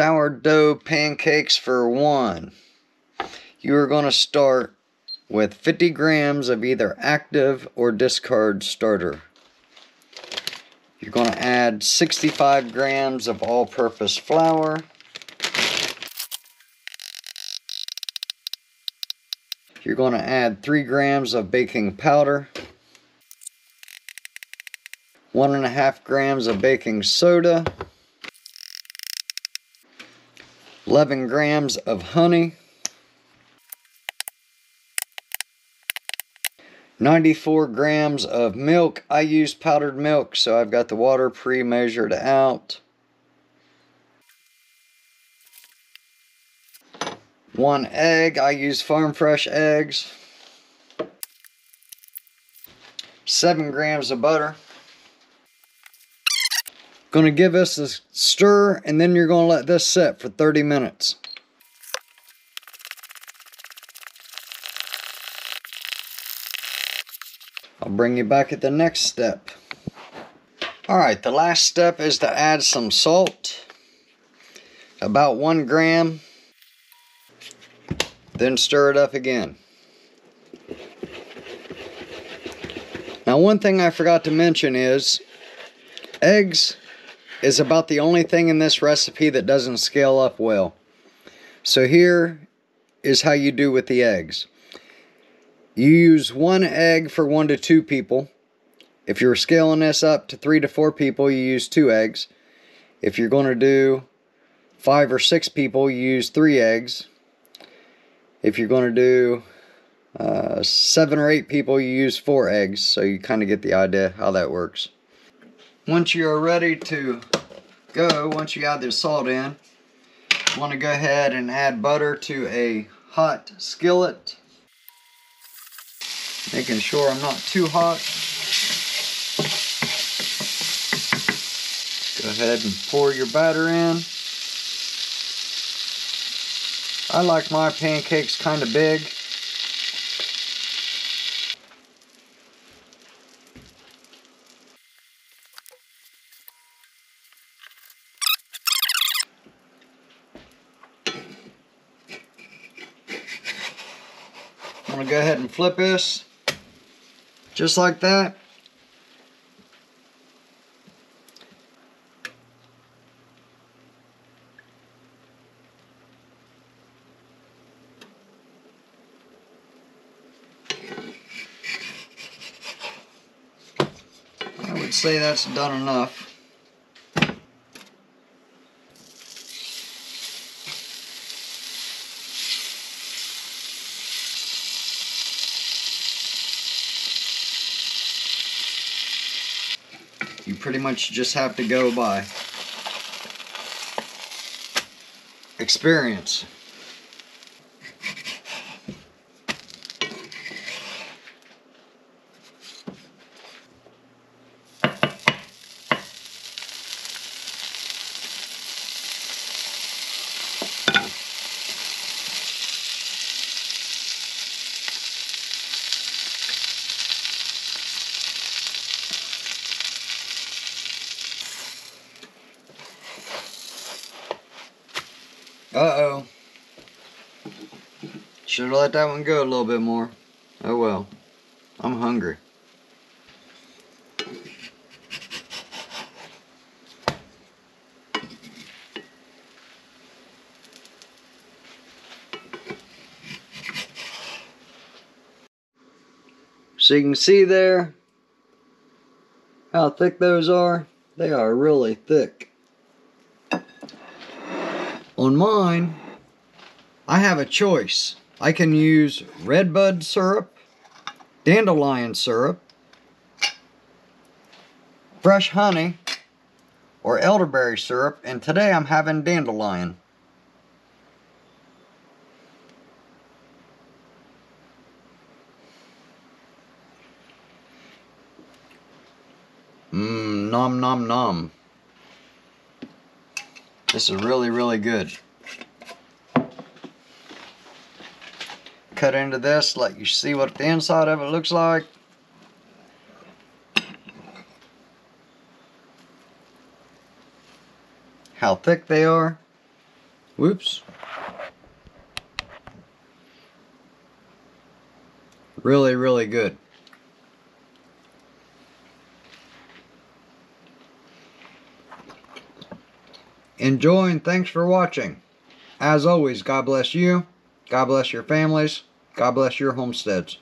sourdough pancakes for one. You are going to start with 50 grams of either active or discard starter. You're going to add 65 grams of all-purpose flour. You're going to add 3 grams of baking powder. One and a half grams of baking soda. 11 grams of honey, 94 grams of milk. I use powdered milk, so I've got the water pre-measured out. One egg, I use farm fresh eggs. Seven grams of butter. Going to give this a stir and then you're going to let this set for 30 minutes. I'll bring you back at the next step. Alright, the last step is to add some salt. About one gram. Then stir it up again. Now one thing I forgot to mention is eggs is about the only thing in this recipe that doesn't scale up well. So here is how you do with the eggs. You use one egg for one to two people. If you're scaling this up to three to four people, you use two eggs. If you're going to do five or six people, you use three eggs. If you're going to do uh, seven or eight people, you use four eggs. So you kind of get the idea how that works. Once you are ready to go, once you add the salt in, you want to go ahead and add butter to a hot skillet. Making sure I'm not too hot. Go ahead and pour your batter in. I like my pancakes kind of big. I'm going to go ahead and flip this. Just like that. I would say that's done enough. You pretty much just have to go by experience. Uh-oh. Should have let that one go a little bit more. Oh well. I'm hungry. So you can see there how thick those are. They are really thick. On mine, I have a choice. I can use redbud syrup, dandelion syrup, fresh honey, or elderberry syrup, and today I'm having dandelion. Mmm, nom nom nom. This is really, really good. Cut into this, let you see what the inside of it looks like. How thick they are. Whoops. Really, really good. Enjoy and thanks for watching. As always, God bless you. God bless your families. God bless your homesteads.